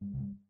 Woo!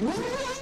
Woo!